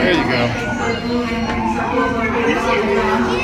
There you go.